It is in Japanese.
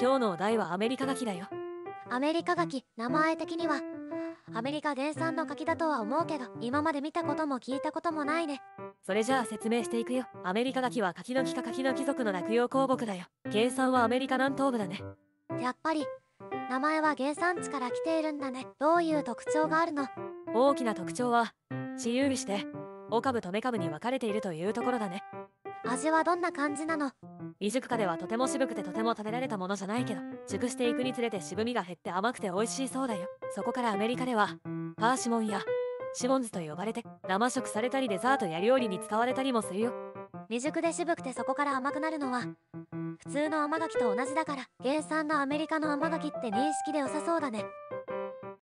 今日のお題はアメリカ柿だよ。アメリカ柿名前的には。アメリカ原産の柿だとは思うけど今まで見たことも聞いたこともないね。それじゃあ説明していくよ。アメリカ柿は柿の木か柿の貴族の落葉香木だよ。原産はアメリカ南東部だね。やっぱり名前は原産地から来ているんだね。どういう特徴があるの？大きな特徴は私有して大株と芽株に分かれているというところだね。味はどんな感じなの？未熟果ではとても渋くてとても食べられたものじゃないけど熟していくにつれて渋みが減って甘くて美味しいそうだよ。そこからアメリカではパーシモンやシモンズと呼ばれて生食されたりデザートや料理に使われたりもするよ。未熟で渋くてそこから甘くなるのは普通の甘柿と同じだから原産のアメリカの甘柿って認識で良さそうだね。